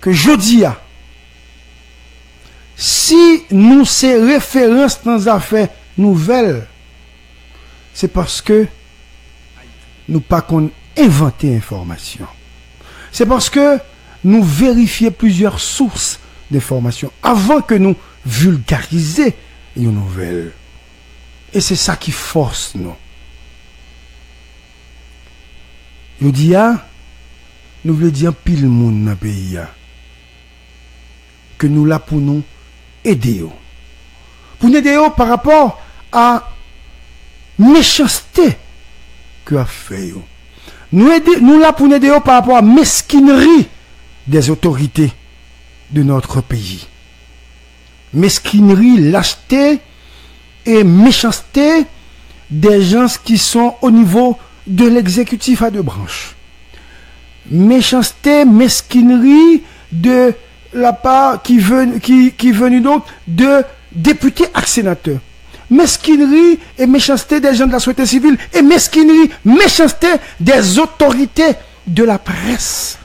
que je dis si nous ces références dans affaires nouvelles, c'est parce que nous pas qu'on inventé information. C'est parce que nous vérifions plusieurs sources d'informations avant que nous vulgariser une nouvelle. Et c'est ça qui force nous. Je dis, ah, nous voulons dire pays. ah, Que nous là pour nous aider. oh. Pour nous aider oh, par rapport à méchanceté que a fait. Nous, aider, nous là pour nous aider oh, par rapport à mesquinerie des autorités de notre pays. Mesquinerie, lâcheté et méchanceté des gens qui sont au niveau de l'exécutif à deux branches. Méchanceté, mesquinerie de la part qui veut, qui, qui venue donc de députés et sénateurs. Mesquinerie et méchanceté des gens de la société civile et mesquinerie, méchanceté des autorités de la presse.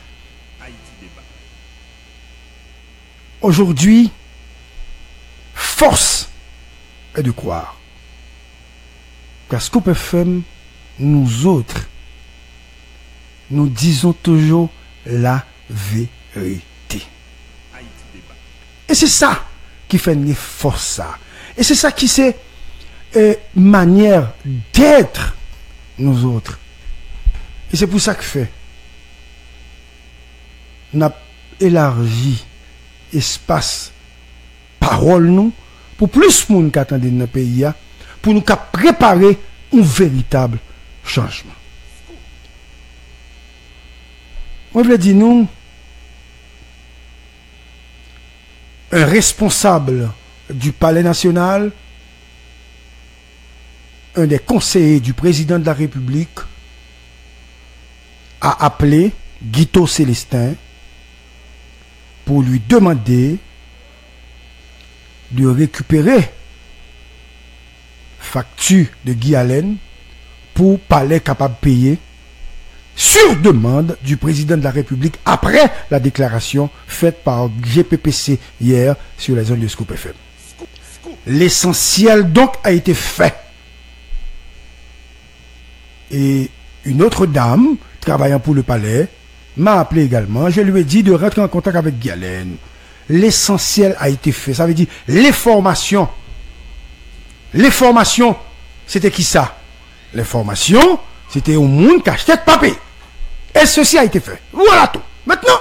Aujourd'hui, force est de croire qu'à Scoop FM, nous autres, nous disons toujours la vérité. Et c'est ça qui fait une force. Et c'est ça qui c'est euh, manière d'être nous autres. Et c'est pour ça que fait. N'a élargi espace parole nous pour plus de monde qui attendent dans le pays pour nous préparer un véritable changement. Moi, je dire, nous, un responsable du Palais national, un des conseillers du président de la République, a appelé Guito Célestin pour lui demander de récupérer facture de Guy Allen pour palais capable de payer sur demande du président de la République après la déclaration faite par GPPC hier sur la zone de Scoop FM. L'essentiel donc a été fait. Et une autre dame travaillant pour le palais m'a appelé également. Je lui ai dit de rentrer en contact avec Guy Allen. L'essentiel a été fait. Ça veut dire les formations. Les formations, c'était qui ça? Les formations, c'était au monde qui achetait papier. Et ceci a été fait. Voilà tout. Maintenant,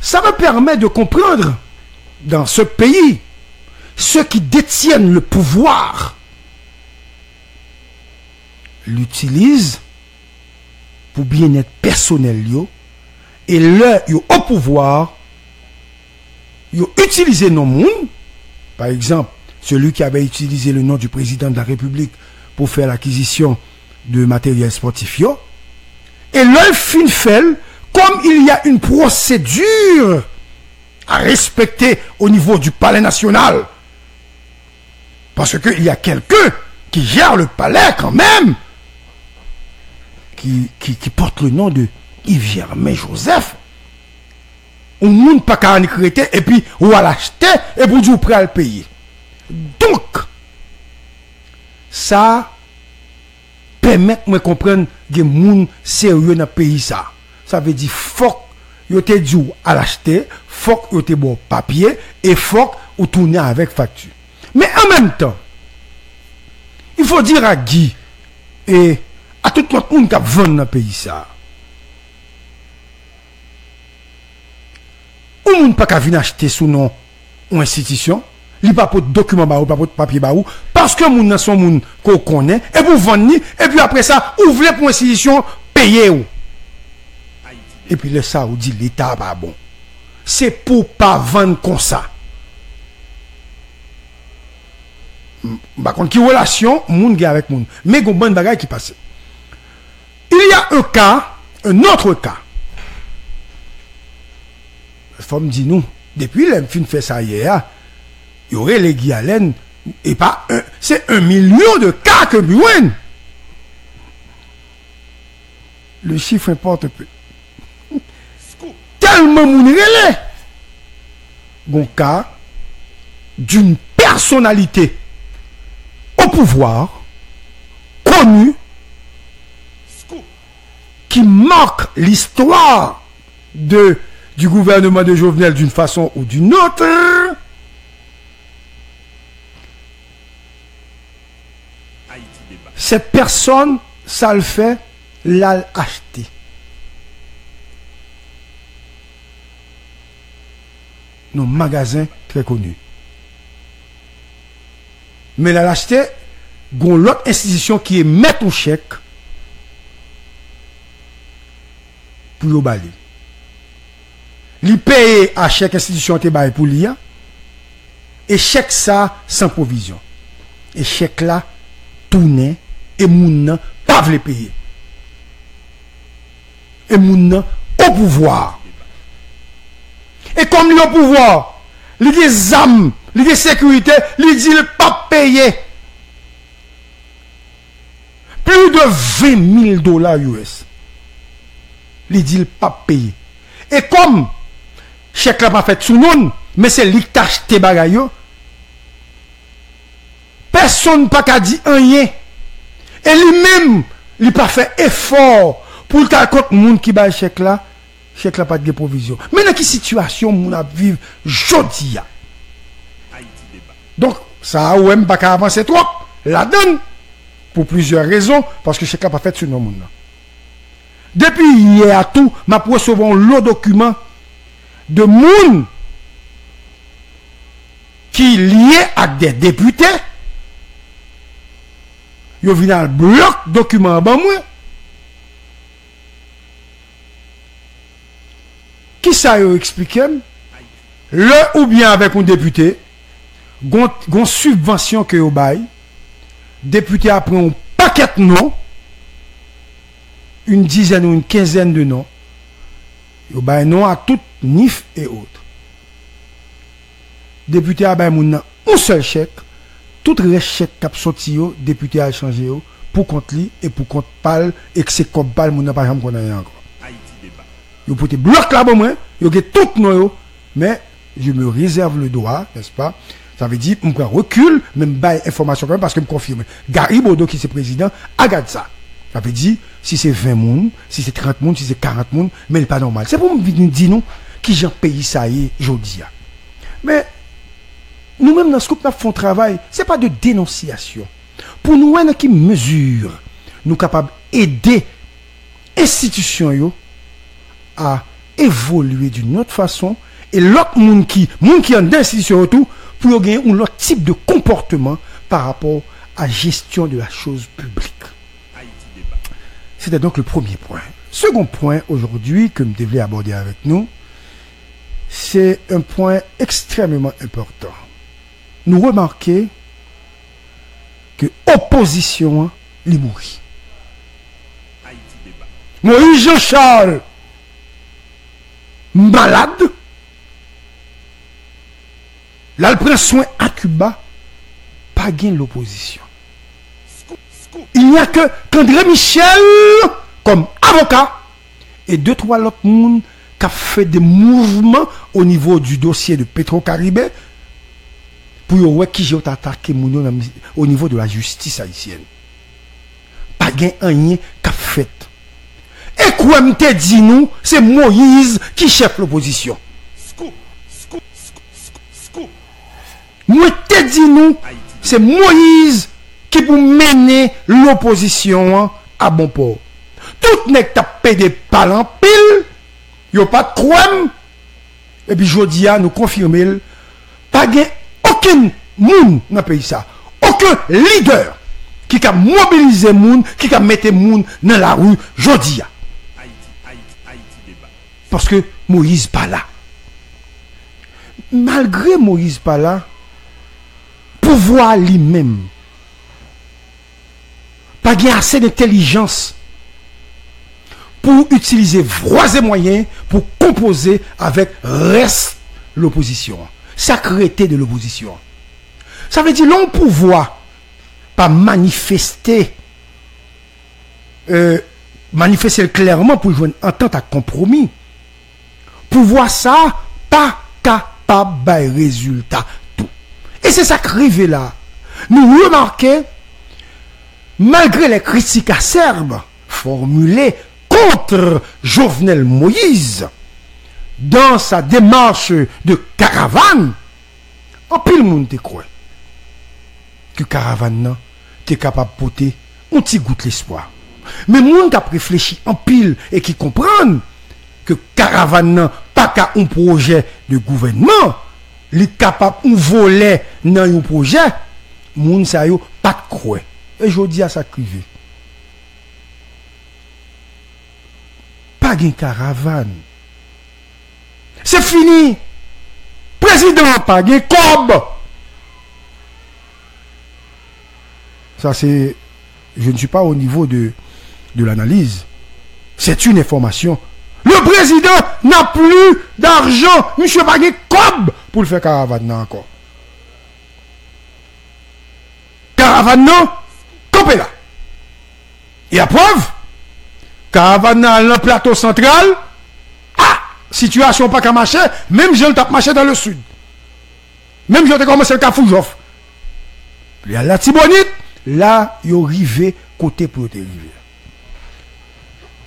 ça me permet de comprendre dans ce pays ceux qui détiennent le pouvoir l'utilisent pour bien-être personnel et là au pouvoir yo utilisé nos monde par exemple celui qui avait utilisé le nom du président de la République pour faire l'acquisition de matériel sportif et là fin fait comme il y a une procédure à respecter au niveau du palais national parce qu'il y a quelqu'un qui gère le palais quand même qui, qui, porte le nom de Yves Germain Joseph. On ne pas qu'à en et puis on va l'acheter et pour dire prêt à le payer. Donc, ça permettre me comprendre des gens sérieux dans le pays ça. Ça veut dire fuck yo te dit à l'acheter, fuck yo te bon papier et fuck ou tourner avec facture. Mais en même temps, il faut dire à Guy et à tout le monde qui vend dans le pays ça. Ou moun pas qu'à venir acheter sous nom ou institution li pa pot dokumen ba ou, pa pot papye ba ou, paske moun nan son moun ko konen, e pou vande ni, e pi apre sa, ou vle pou insidisyon peye ou. E pi le sa ou di l'Etat pa bon. Se pou pa vande kon sa. Bakon ki relasyon, moun gen avèk moun. Me goun ban bagay ki pase. Il y a un ka, un notre ka. Fom di nou, depi lèm fin fè sa ye a, y aurait les Guy Allen, et pas un, c'est un million de cas que Buen. le chiffre importe peu. Tellement relè. Bon cas d'une personnalité au pouvoir, connue, qui marque l'histoire de, du gouvernement de Jovenel d'une façon ou d'une autre. Cette personne, ça le fait, l'a acheté. Nos magasins très connus. Mais l'a acheté, gon l'autre institution qui est mettre un chèque pour yo bali. Li paye à chaque institution te baye pour l'IA. Et chèque ça sans provision. Et chèque là, tourné E moun nan pa vle peye. E moun nan o pouvoir. E kom li o pouvoir, li de zam, li de sekurite, li di le pa peye. Plus de 20.000 dolar US. Li di le pa peye. E kom, chèk la pa fèt sou moun, mè se li tache te bagay yo, person pa ka di anye, E li mèm, li pa fè efor pou lta akot moun ki bay chèk la, chèk la pat ge provizyon. Mè nan ki situasyon moun ap viv jodi ya. Donk, sa ou m baka avanse tro, la dan, pou plizye rezon, paske chèk la pa fèt sou nan moun nan. Depi yè a tou, m ap resevon lò dokumen de moun ki liye ak de deputè yo vinal blok dokumen ban mwen. Ki sa yo eksplikem? Le ou bien avek un depute, gon, gon subvensyon ke yo bay, depute apren un paket non, un dizen ou un kinzen de non, yo bay non a tout nif e otre. Depute a bay moun nan un sel chèk, tout reste chèque cap sorti yo, député a changé yo pour compte li et pour compte pal et que c'est comme pal moun nan pas jamais connait encore. Yo pote bloc là bon moi, yo get tout non yo, mais je me réserve le droit, n'est-ce pas? Ça veut dire, on recule, même bail information quand même, parce que me confirme. Gary Bodo, qui est président, regarde ça. Ça veut dire, si c'est 20 moun, si c'est 30 moun, si c'est 40 moun, mais c'est pas normal. C'est pour me dire, nous, qui j'ai pays ça y est, jodi nous-mêmes, dans ce groupe, nous faisons travail, c'est pas de dénonciation. Pour nous, on qui mesure, nous capables d'aider institutions à évoluer d'une autre façon, et l'autre monde qui, monde qui en institution tout, pour gagner un autre type de comportement par rapport à la gestion de la chose publique. C'était donc le premier point. Second point aujourd'hui que nous devons aborder avec nous, c'est un point extrêmement important. Nous remarquons que opposition les mourit. Moïse Jean-Charles, malade, là, prend soin à Cuba, pas gain l'opposition. Il n'y a que qu'André Michel comme avocat et deux, trois autres personnes qui ont fait des mouvements au niveau du dossier de Petro-Caribé pour voir qui j'ai attaqué mon au niveau de la justice haïtienne. Pas gain rien qu'a fait. Et quoi me dit nous, c'est Moïse qui chef l'opposition. Moi te dit nous, c'est Moïse qui pour mener l'opposition à bon port. Tout nèg t'a pédé par en pile, yo pas de Et puis Jodia nous confirmer pas gain aucun monde dans ça. Aucun leader qui a mobilisé monde, qui a mis monde dans la rue, dis. Parce que Moïse pas là. Malgré Moïse pas là, pouvoir lui-même, pas assez d'intelligence pour utiliser voies et moyens pour composer avec reste l'opposition. Sacrété de l'opposition. Ça veut dire l'on pouvoir pas manifester euh, manifester clairement pour jouer une entente à compromis. Pour voir ça, pas capable de résultat. Tout. Et c'est ça arrive là. Nous remarquons, malgré les critiques acerbes formulées contre Jovenel Moïse dans sa démarche de caravane, en pile monde te croit que caravane non, t'es capable de porter un petit goutte l'espoir. Mais monde qui a réfléchi en pile et qui comprend que caravane non, pas qu'à un projet de gouvernement, li capable un volet dans un projet, monde ça yo pas de croit. Et je dis à sa crivé. Pas de caravane. Se fini. Prezident pa gen kob. Ça c'est... Je ne suis pas au niveau de, de l'analyse. C'est une information. Le président n'a plus d'argent. Monsieur pa gen kob pou l'fè karavane nan ankon. Karavane nan, kopè la. Y a preuve. Karavane nan l'an plateau central... situation pas qu'à marcher, même je le tape marcher dans le sud. Même je t'ai commencé le cas Foujof. Puis à la Tibonite, là, il arrivé côté pour arriver.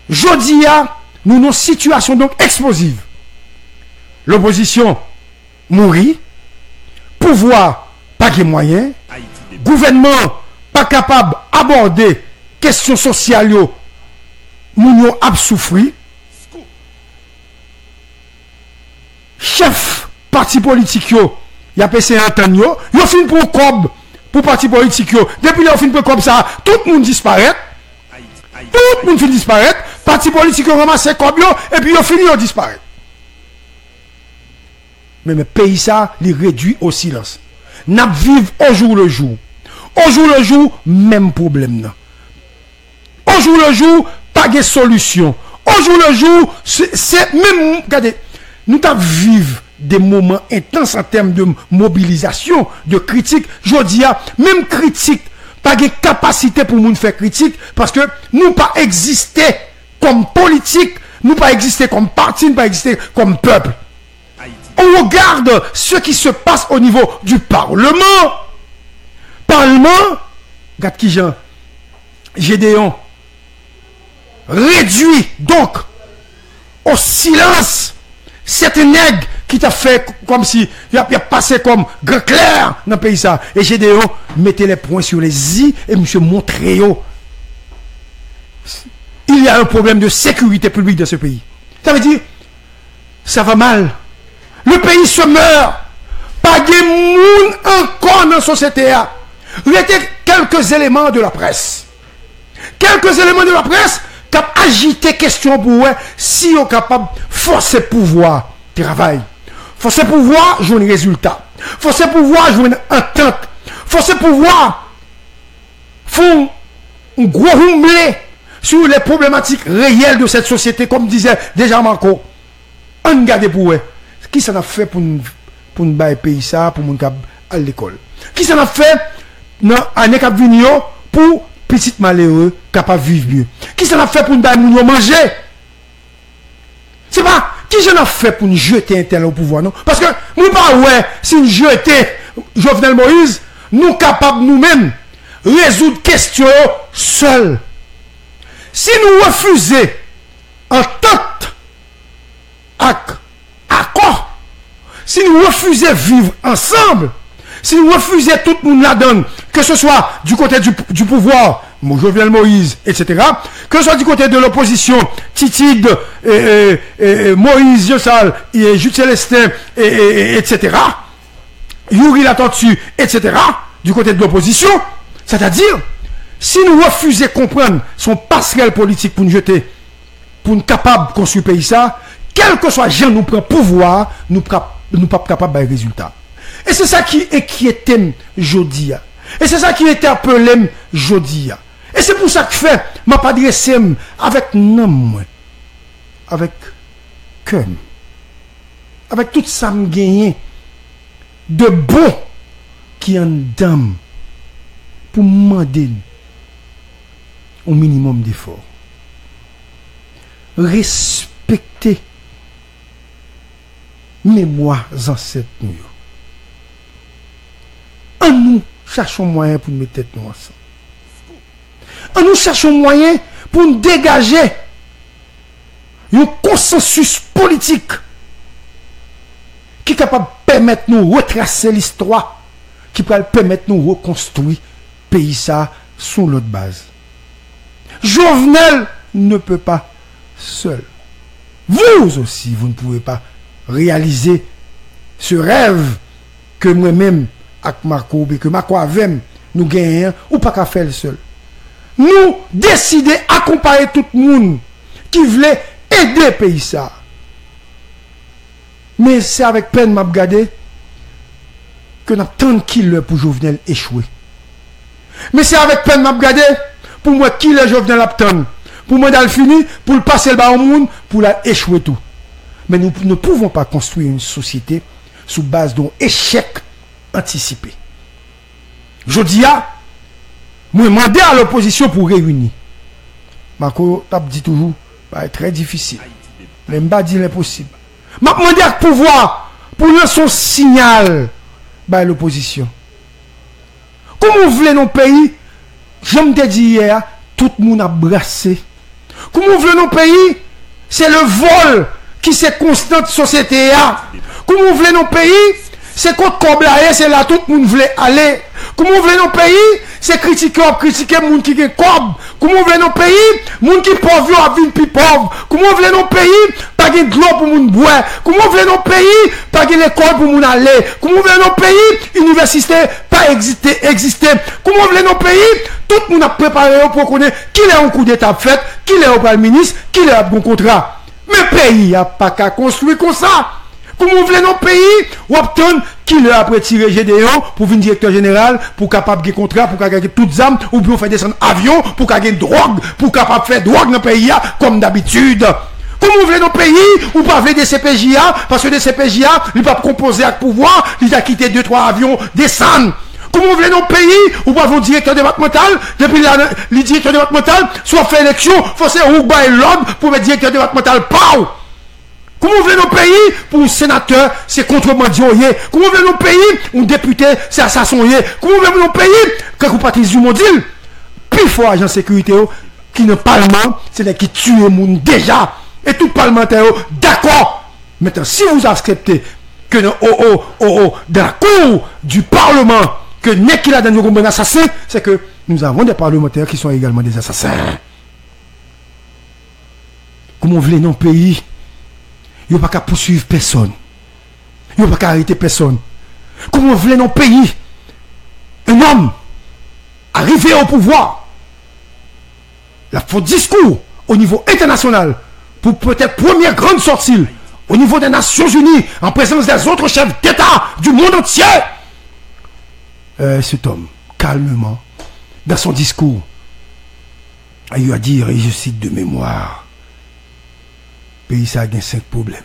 Jodi a, nous avons une situation donc explosive. L'opposition mourit, pouvoir pas de moyens, gouvernement pas capable d'aborder question sociale, nous avons souffert. chef parti politique yo, y a passé un temps yo, yo fin pour cob pour parti politique yo. Depuis là fin pour cob ça, tout le monde disparaît. Tout le monde fin disparaître, parti politique yo ramasse cob yo et puis yo fini yo disparaître. Mais le pays ça, il réduit au silence. N'a vivre au jour le jour. Au jour le jour, même problème là. Au jour le jour, pas de solution. Au jour le jour, c'est même regardez nous t'avons vivre des moments intenses en termes de mobilisation, de critique. Je même critique, pas de capacité pour nous faire critique, parce que nous pas exister comme politique, nous pas exister comme parti, nous pas exister comme peuple. On regarde ce qui se passe au niveau du Parlement. Parlement, regarde qui Jean, Gédéon, réduit donc au silence cette nègre qui t'a fait comme si il a, passé comme grand clair dans le pays ça. Et Gédéon mettez les points sur les i et monsieur montrez il y a un problème de sécurité publique dans ce pays. Ça veut dire, ça va mal. Le pays se meurt. Pas de monde encore dans la société. Il était quelques éléments de la presse. Quelques éléments de la presse agité question pour eux si on capable forcer pouvoir travail. Forcer pouvoir jouer un résultat. Forcer pouvoir jouer une entente. Forcer pouvoir font un gros rumblé sur les problématiques réelles de cette société, comme disait déjà Marco. On garde pour eux. Qui s'en a fait pour nous, pour nous pays ça, pour nous à l'école? Qui s'en a fait dans l'année qui pour petit malheureux capable de vivre mieux. Qui s'en a fait pour nous donner manger C'est pas qui j'en a fait pour nous jeter un tel au pouvoir, non Parce que, nous pas, ouais, si nous jeter Jovenel Moïse, nous capables nous-mêmes résoudre question seuls. Si nous refusons en tête accord, si nous refusons vivre ensemble, si nous refusons tout le monde la donne, que ce soit du côté du pouvoir Jovenel Moïse, etc. Que ce soit du côté de l'opposition, Titide, Moïse, Yossal, Jules Célestin, etc. Yuri Latortu, etc. Du côté de l'opposition. C'est-à-dire, si nous refusons de comprendre son passerelle politique pour nous jeter, pour nous capables de construire le pays ça, quel que soit gens nous prend pouvoir, nous ne sommes pas capables de résultat. Et c'est ça qui inquiétait jodi. Et c'est ça qui interpellait jodi. Et c'est pour ça que fait, m'a pas adressé avec nom, avec cœur, avec tout ça me gagné de bon qui en dame pour demander un minimum d'effort. Respecter mémoire ancêtres. Nous. Cherchons moyen pour mettre tête nous ensemble. En nous cherchons moyen pour nous dégager un consensus politique qui est capable de permettre nous retracer l'histoire, qui peut permettre nous reconstruire le pays ça sous l'autre base. Jovenel ne peut pas seul. Vous aussi, vous ne pouvez pas réaliser ce rêve que moi-même, ak Marco Beke, Marco avem nou genyen ou pa ka fel sol. Nou deside akompaye tout moun ki vle ede peyi sa. Men se avek pen map gade ke nap tankile pou Jovenel echwe. Men se avek pen map gade pou mwen kile Jovenel ap tan. Pou mwen dal fini, pou l'pase l'ba ou moun, pou la echwe tou. Men nou ne pouvons pa konstruye yon sosite sou base don echek antisipe. Jodi ya, mwen mande a l'oposisyon pou reyuni. Mako tap di toujou, ba e tre difisil. Men ba di l'imposib. Map mande ak pouvoi pou lè son sinyal ba e l'oposisyon. Kou moun vle nou peyi, jom te di yè, tout moun ap brase. Kou moun vle nou peyi, se le vol ki se konstant sosete ya. Kou moun vle nou peyi, Se kote kobla ye, se la tout moun vle ale. Kou moun vle nou peyi, se kritike ou kritike moun ki gen kob. Kou moun vle nou peyi, moun ki pov yo avin pi pov. Kou moun vle nou peyi, pa gen glo pou moun bwe. Kou moun vle nou peyi, pa gen ekol pou moun ale. Kou moun vle nou peyi, universite pa existe, existe. Kou moun vle nou peyi, tout moun ap prepare yo pou konen ki le an kou de tab fet, ki le an pral minis, ki le ap bon kontra. Men peyi ap pa ka konstruy kon sa. Vous voulez nos pays, ou qui leur après tiré GDO pour venir directeur général, pour capable de contrat, pour gagner toutes armes, ou bien faire descendre avion, pour gagner drogue, pour capable faire drogue dans le pays, comme d'habitude. Vous voulez nos pays, ou pas voulez des CPJA, parce que des CPJA, ils ne peuvent pas composer avec pouvoir, ils ont quitté deux, trois avions, descendre. Comment vous voulez nos pays, ou pas vos directeur départemental, depuis les directeurs départemental, soit fait élection, faut c'est Ougba et l'ordre pour mettre directeur départemental, pau! Comment vous voulez nos pays pour un sénateur, c'est contrebandier. Comment vous voulez nos pays, un député, c'est assassin. Comment vous voulez nos pays, que vous Patrice Dumont dit, plus fort agent de sécurité qui ne parlement, c'est les qui tuent les gens déjà. Et tout parlementaire, d'accord. Maintenant, si vous acceptez que dans, oh, oh, dans la cour du Parlement, que n'est qu'il a dans un assassin, c'est que nous avons des parlementaires qui sont également des assassins. Comment vous voulez pays Yo pas qu'à poursuivre personne. Yo pas qu'à arrêter personne. Comment vous voulez dans pays? Un homme arrivé au pouvoir, la faux discours au niveau international pour peut-être première grande sortie au niveau des Nations Unies en présence des autres chefs d'État du monde entier. Euh, cet homme, calmement, dans son discours, a eu à dire, et je cite de mémoire, pays ça a cinq problèmes.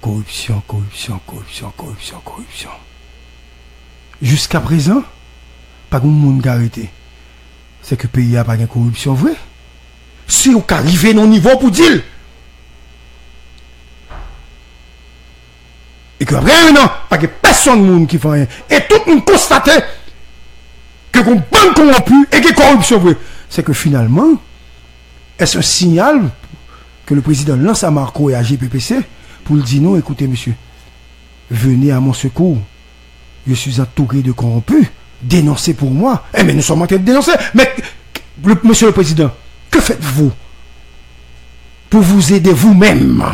Corruption, corruption, corruption, corruption, corruption. Jusqu'à présent, pas de monde arrêté. C'est que le pays a pas de corruption vrai? Si on arrive à niveau pour dire. Et que après un an, pas de personne qui fait rien. Et tout le monde constate que qu'on banque corrompu et que corruption vrai. C'est que finalement, est-ce un signal que le président lance à Marco et à GPPC pour le dire non, écoutez monsieur, venez à mon secours. Je suis entouré de corrompus. Dénoncez pour moi. Eh mais nous sommes en train de dénoncer. Mais monsieur le président, que faites-vous pour vous aider vous-même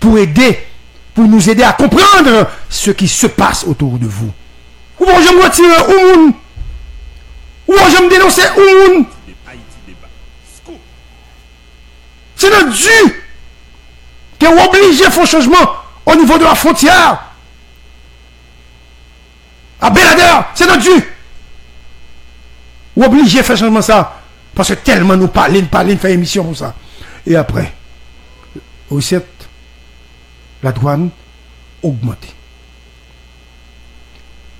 Pour aider, pour nous aider à comprendre ce qui se passe autour de vous? Ou je me retire ou je me dénoncer C'est notre dû qui est obligé à faire changement au niveau de la frontière. À Belader, c'est notre dû. Ou obligé à faire changement ça. Parce que tellement nous parlons, nous parlons, faire émission pour ça. Et après, au 7, la douane augmente.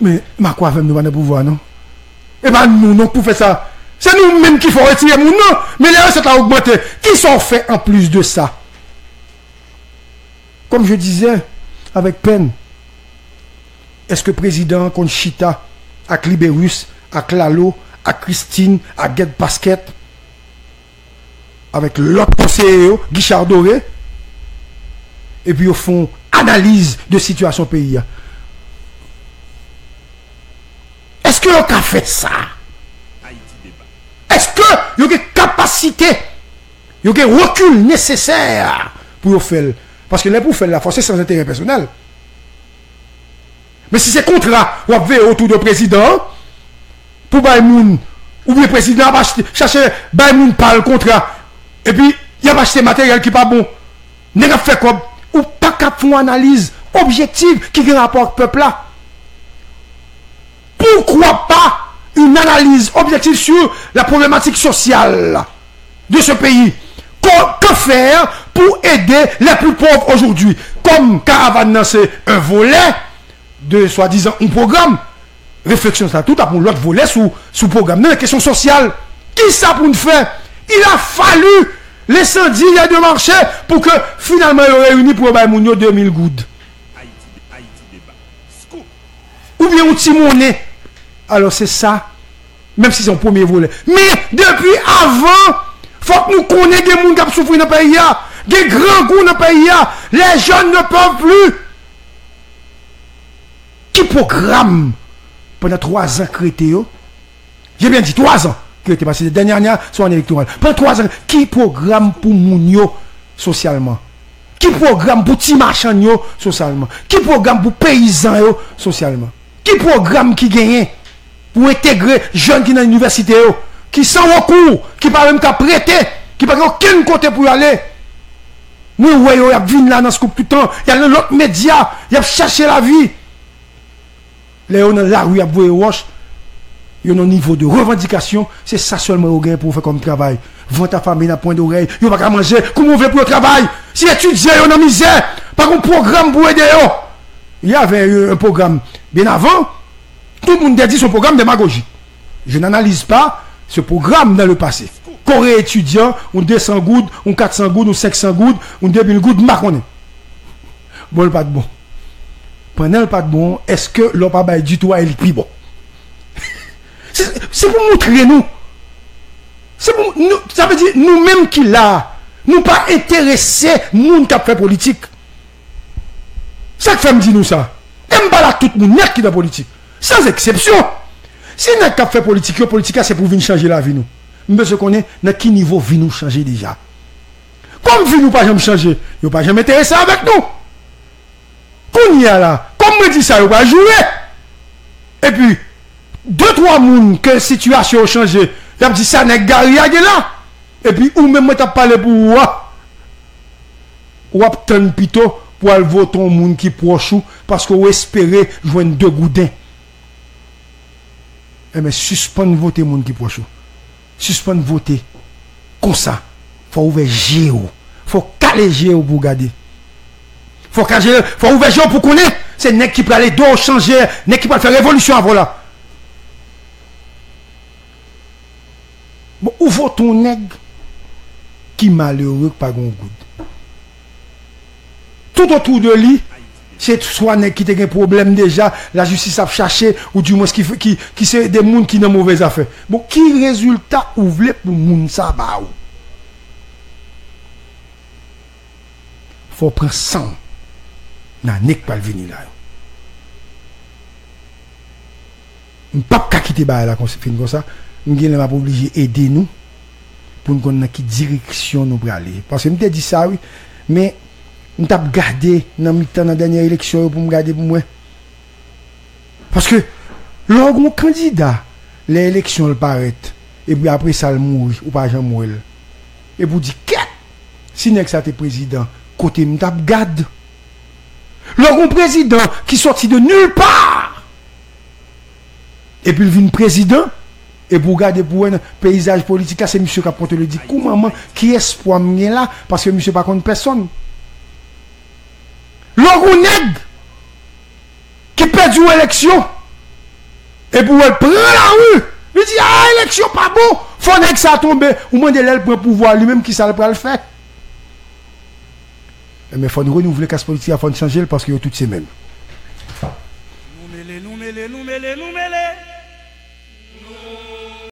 Mais, ma quoi, nous pas pouvoir, non? Eh bien, nous, nous, pour faire ça, C'est nous-mêmes qui faut retirer mon nom. Mais les recettes ont augmenté. Qui sont faits en plus de ça? Comme je disais, avec peine, est-ce que président Conchita, avec Libérus, avec Lalo, avec Christine, avec Get Basket, avec l'autre conseiller, Guichard Doré, et puis au fond, analyse de situation pays. Est-ce que a fait ça? Eske yo gen kapasite, yo gen rekul neseser pou yo fel. Paske lè pou fel la fosè sans intérêt personel. Men si se kontra wap ve otou de prezident, pou bay moun, ou le prezident ap achete, chache bay moun pal kontra, epi yap achete materyal ki pa bon, ne rap fe kob, ou pa kap foun analize objektive ki gen rapor pepla. Poukwa pa une analyse objective sur la problématique sociale de ce pays Que faire pour aider les plus pauvres aujourd'hui? Comme Caravane, c'est un volet de soi-disant un programme. Réflexion, ça tout à pour l'autre volet sous, sous programme. Non, la question sociale. Qui ça pour nous faire? Il a fallu les a de marché pour que finalement il réuni pour 2000 gouttes. Ou bien un monnaie. Alors c'est ça. Même si c'est un premier volet. Mais depuis avant, faut que nous connaissions des gens qui souffrent dans le pays. Des grands goûts dans le pays. Les jeunes ne peuvent plus. Qui programme pendant trois ans créé J'ai bien dit trois ans qui était passé. La dernière soit en électoral. Pendant trois ans, qui programme pour Mounio socialement? Qui programme pour petits marchands socialement? Qui programme pour paysans socialement? Qui programme qui gagne? pour intégrer jeunes qui dans l'université, qui sont recours, qui pas même qu'à prêter, qui pas aucun côté pour aller. Nous voyons, il y a vin là dans ce coup tout le temps, il y a l'autre média, il y a cherché la vie. Là, on la rue, il y a boué roche. Il y a un niveau de revendication, c'est ça seulement au gain pour faire comme travail. Vendre ta famille dans point d'oreille, il pas qu'à manger, comment on veut pour le travail? Si étudier, on a misère, par un programme pour aider. Il y avait euh, un programme bien avant, tout le monde a dit son programme démagogie. Je n'analyse pas ce programme dans le passé. Corée étudiant, on 200 gouttes, on 400 gouttes, on 500 gouttes, on 2000 gouttes, marconné. Bon, le pas de bon. Pendant le pas de bon, est-ce que l'on pas du tout à plus bon? C'est pour montrer nous. Pour nous, ça veut dire nous-mêmes qui là, nous pas intéressés, nous qui fait politique. Ça que fait me nous ça. Aime pas là tout le monde qui est dans politique. Sans eksepsyon. Se si nek kap fe politik yo, politika se pou vin chanje la vi nou. Mbe se konen, nek ki nivou vi nou chanje deja. Kom vi nou pa jem chanje, yo pa jem enterese avèk nou. Koun ya la, kom me di sa yo pa joure. E pi, 2-3 moun ke situasyon chanje, yap di sa nek gari age la. E pi, ou men mwen tap pale pou wap. Wap ten pito pou al voton moun ki prochou, paske ou espere jwen de gouden. Eh Eme, suspon vote moun ki pochou. Suspon vote. Konsa. Fwa ouve je ou. Fwa kale je ou pou gade. Fwa kale je ou. Fwa ouve je ou pou konen. Se nek ki prale do chanje. Nek ki prale fè revolusyon avon la. Bon, ou voton neg ki maleoure pa gon goud. Tout otou de li, C'est soit qui a un problème déjà, la justice a cherché, ou du moins qui, qui, qui c'est des gens qui n'ont mauvaise affaire. Bon, qui résultat vous voulez pour moun ça ba ou? Faut prendre 100 nan nek pas venir là. On pas qu'à quitter ba la fin comme ça, on gagne m'a obligé aider nous pour nous connaître qui direction nous pour aller. Parce que me dit ça oui, mais je t'a gardé dans la dernière élection pour me garder pour moi. Parce que, lorsqu'un candidat, l'élection le paraît, et puis après ça, le mourit, ou pas jamais mourir. Et vous dites, qu'est-ce? Si n'est ça président, côté me garde. Lorsqu'un président qui sortit de nulle part, et puis il vient président, et pour regarder pour un paysage politique, c'est monsieur qui a le dit, comment, qui espoir là, parce que monsieur pas contre personne. Lorou nèg qui perdu l'élection. Et pour elle prend la rue. Il dit, ah, élection pas bon. Faut nèg ça tombe. Ou mande l'elle prend pouvoir lui-même qui ça le le faire. Mais faut nous renouveler casse politique, faut changer parce que toutes ces mêmes. Nous mêlés, nous mêlés, nous mêlés, nous mêlés.